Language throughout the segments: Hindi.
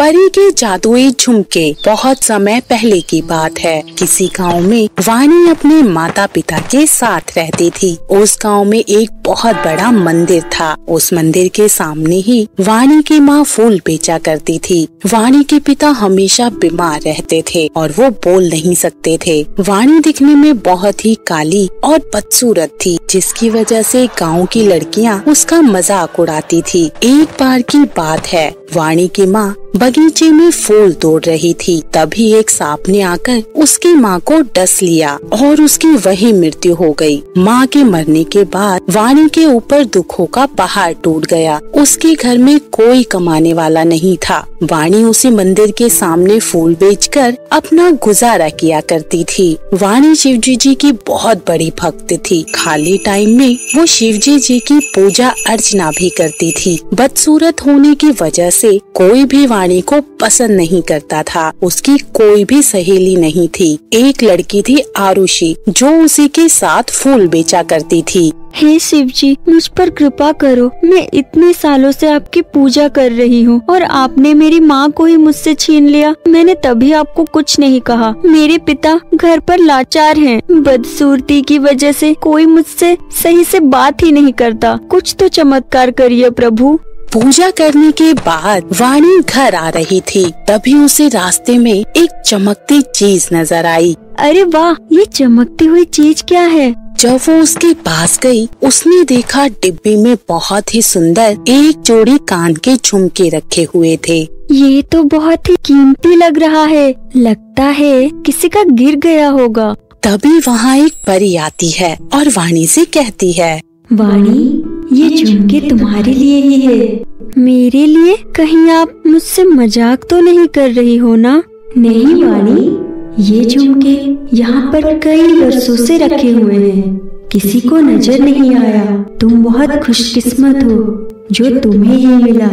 परी के जादुई झुमके बहुत समय पहले की बात है। किसी गाँव में वाणी अपने माता पिता के साथ रहती थी। उस गाँव में एक बहुत बड़ा मंदिर था। उस मंदिर के सामने ही वाणी की माँ फूल बेचा करती थी। वाणी के पिता हमेशा बीमार रहते थे और वो बोल नहीं सकते थे। वाणी दिखने में बहुत ही काली और बदसूरत थी, जिसकी वजह से गाँव की लड़कियाँ उसका मज़ाक उड़ाती थी। एक बार की बात है वाणी की माँ बगीचे में फूल तोड़ रही थी। तभी एक सांप ने आकर उसकी माँ को डस लिया और उसकी वही मृत्यु हो गई। माँ के मरने के बाद वाणी के ऊपर दुखों का पहाड़ टूट गया। उसके घर में कोई कमाने वाला नहीं था। वाणी उसी मंदिर के सामने फूल बेचकर अपना गुजारा किया करती थी। वाणी शिवजी जी जी की बहुत बड़ी भक्त थी। खाली टाइम में वो शिवजी जी की पूजा अर्चना भी करती थी। बदसूरत होने की वजह से कोई भी वाणी को पसंद नहीं करता था। उसकी कोई भी सहेली नहीं थी। एक लड़की थी आरुषि, जो उसी के साथ फूल बेचा करती थी। हे शिव जी मुझ पर कृपा करो। मैं इतने सालों से आपकी पूजा कर रही हूँ और आपने मेरी माँ को ही मुझसे छीन लिया। मैंने तभी आपको कुछ नहीं कहा। मेरे पिता घर पर लाचार हैं। बदसूरती की वजह से कोई मुझसे सही से बात ही नहीं करता। कुछ तो चमत्कार करिए प्रभु। पूजा करने के बाद वाणी घर आ रही थी। तभी उसे रास्ते में एक चमकती चीज़ नज़र आई। अरे वाह ये चमकती हुई चीज़ क्या है? जब वो उसके पास गई, उसने देखा डिब्बी में बहुत ही सुंदर एक जोड़ी कान के झुमके रखे हुए थे। ये तो बहुत ही कीमती लग रहा है। लगता है किसी का गिर गया होगा। तभी वहाँ एक परी आती है और वाणी से कहती है वाणी? ये झुमके तुम्हारे लिए ही है। मेरे लिए? कहीं आप मुझसे मज़ाक तो नहीं कर रही हो ना? नहीं वाणी ये झुमके यहाँ पर कई वर्षों से रखे हुए हैं। किसी को नज़र नहीं आया। तुम बहुत खुशकिस्मत हो जो तुम्हें ये मिला।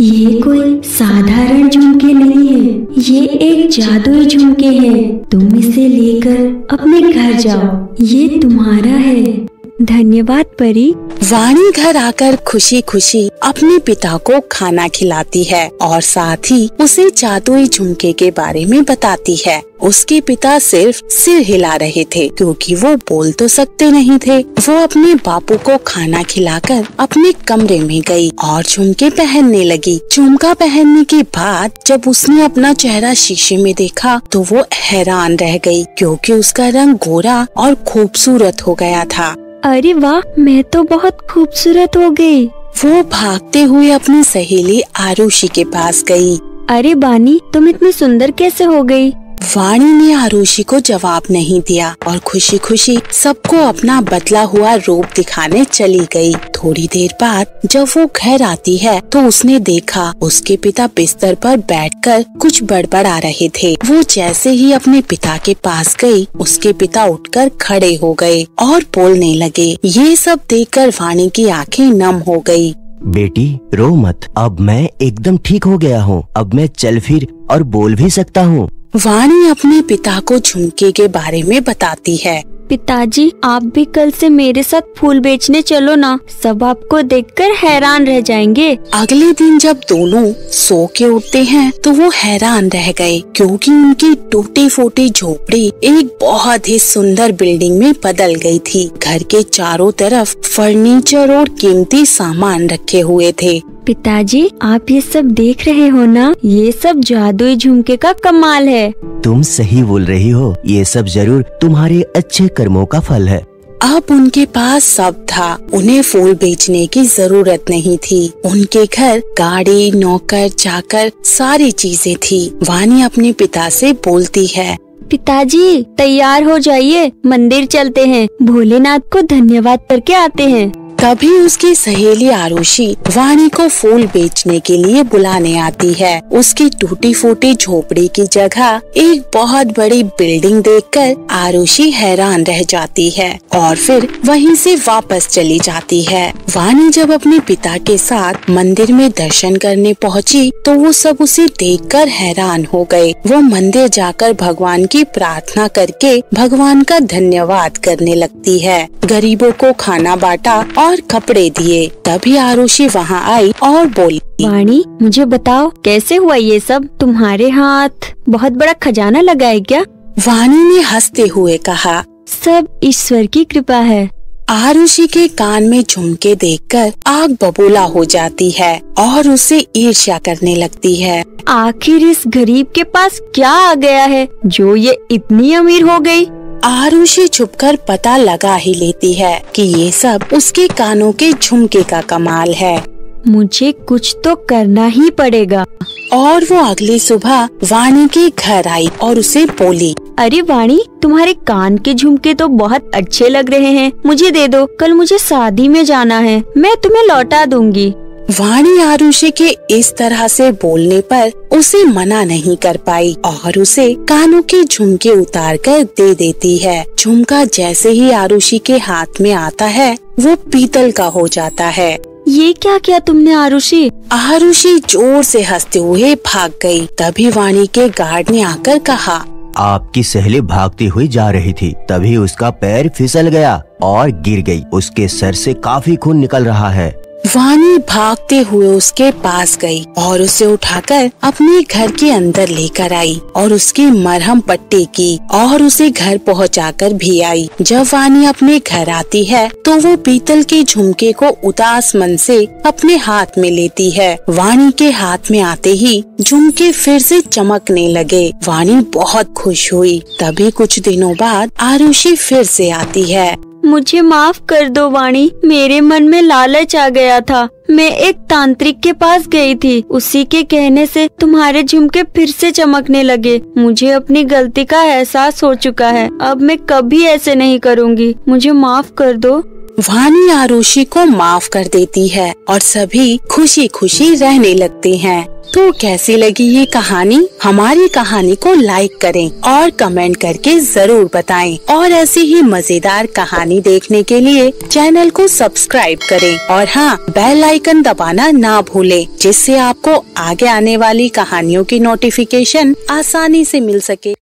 ये कोई साधारण झुमके नहीं है। ये एक जादुई झुमके हैं। तुम इसे लेकर अपने घर जाओ। ये तुम्हारा है। धन्यवाद परी। वाणी घर आकर खुशी खुशी अपने पिता को खाना खिलाती है और साथ ही उसे जादुई झुमके के बारे में बताती है। उसके पिता सिर्फ़ सिर हिला रहे थे क्योंकि वो बोल तो सकते नहीं थे। वो अपने बापू को खाना खिलाकर अपने कमरे में गई और झुमके पहनने लगी। झुमका पहनने के बाद जब उसने अपना चेहरा शीशे में देखा तो वो हैरान रह गई क्योंकि उसका रंग गोरा और खूबसूरत हो गया था। अरे वाह मैं तो बहुत खूबसूरत हो गई वो भागते हुए अपनी सहेली आरुषि के पास गई। अरे बानी तुम इतनी सुंदर कैसे हो गई? वाणी ने आरुषि को जवाब नहीं दिया और खुशी खुशी सबको अपना बदला हुआ रूप दिखाने चली गई। थोड़ी देर बाद जब वो घर आती है तो उसने देखा उसके पिता बिस्तर पर बैठकर कुछ बड़बड़ा रहे थे। वो जैसे ही अपने पिता के पास गई, उसके पिता उठकर खड़े हो गए और बोलने लगे। ये सब देखकर वाणी की आँखें नम हो गई। बेटी, रो मत। अब मैं एकदम ठीक हो गया हूँ। अब मैं चल फिर और बोल भी सकता हूँ। वाणी अपने पिता को झुमके के बारे में बताती है। पिताजी आप भी कल से मेरे साथ फूल बेचने चलो ना। सब आपको देखकर हैरान रह जाएँगे। अगले दिन जब दोनों सो के उठते हैं तो वो हैरान रह गए क्योंकि उनकी टूटी फूटी झोपड़ी एक बहुत ही सुंदर बिल्डिंग में बदल गई थी। घर के चारों तरफ़ फर्नीचर और कीमती सामान रखे हुए थे। पिताजी आप ये सब देख रहे हो ना? ये सब जादुई झुमके का कमाल है। तुम सही बोल रही हो। ये सब ज़रूर तुम्हारे अच्छे कर्मों का फल है। अब उनके पास सब था। उन्हें फूल बेचने की ज़रूरत नहीं थी। उनके घर गाड़ी नौकर चाकर सारी चीज़ें थी। वानी अपने पिता से बोलती है पिताजी तैयार हो जाइए। मंदिर चलते हैं। भोलेनाथ को धन्यवाद करके आते हैं। तभी उसकी सहेली आरुषि वाणी को फूल बेचने के लिए बुलाने आती है। उसकी टूटी फूटी झोपड़ी की जगह एक बहुत बड़ी बिल्डिंग देखकर आरुषि हैरान रह जाती है और फिर वहीं से वापस चली जाती है। वाणी जब अपने पिता के साथ मंदिर में दर्शन करने पहुँची तो वो सब उसे देखकर हैरान हो गए। वो मंदिर जाकर भगवान की प्रार्थना करके भगवान का धन्यवाद करने लगती है। गरीबों को खाना बांटा और और कपड़े दिए। तभी आरुषि वहाँ आई और बोली वाणी मुझे बताओ कैसे हुआ ये सब? तुम्हारे हाथ? बहुत बड़ा खजाना लगा है क्या? वाणी ने हँसते हुए कहा सब ईश्वर की कृपा है। आरुषि के कान में झुमके देखकर आग बबूला हो जाती है और उसे ईर्ष्या करने लगती है। आखिर इस गरीब के पास क्या आ गया है जो ये इतनी अमीर हो गई? आरुषि छुपकर पता लगा ही लेती है कि ये सब उसके कानों के झुमके का कमाल है। मुझे कुछ तो करना ही पड़ेगा। और वो अगली सुबह वाणी के घर आई और उसे बोली अरे वाणी तुम्हारे कान के झुमके तो बहुत अच्छे लग रहे हैं। मुझे दे दो कल मुझे शादी में जाना है। मैं तुम्हें लौटा दूँगी। वाणी आरुषि के इस तरह से बोलने पर उसे मना नहीं कर पाई और उसे कानों के झुमके उतार कर दे देती है। झुमका जैसे ही आरुषि के हाथ में आता है वो पीतल का हो जाता है। ये क्या किया तुमने आरुषि? आरुषि ज़ोर से हँसते हुए भाग गई। तभी वाणी के गार्ड ने आकर कहा आपकी सहेली भागती हुई जा रही थी तभी उसका पैर फिसल गया और गिर गई। उसके सर से काफ़ी खून निकल रहा है। वानी भागते हुए उसके पास गई और उसे उठाकर अपने घर के अंदर लेकर आई और उसकी मरहम पट्टी की और उसे घर पहुंचाकर भी आई। जब वानी अपने घर आती है तो वो पीतल के झुमके को उदास मन से अपने हाथ में लेती है। वानी के हाथ में आते ही झुमके फिर से चमकने लगे। वानी बहुत खुश हुई। तभी कुछ दिनों बाद आरुषि फिर से आती है। मुझे माफ़ कर दो वाणी। मेरे मन में लालच आ गया था। मैं एक तांत्रिक के पास गई थी। उसी के कहने से तुम्हारे झुमके फिर से चमकने लगे। मुझे अपनी गलती का एहसास हो चुका है। अब मैं कभी ऐसे नहीं करूँगी। मुझे माफ़ कर दो। वानी आरुषि को माफ़ कर देती है और सभी खुशी खुशी रहने लगते हैं। तो कैसी लगी ये कहानी? हमारी कहानी को लाइक करें और कमेंट करके ज़रूर बताएँ। और ऐसी ही मज़ेदार कहानी देखने के लिए चैनल को सब्सक्राइब करें। और हाँ बेल आइकन दबाना ना भूलें, जिससे आपको आगे आने वाली कहानियों की नोटिफिकेशन आसानी से मिल सके।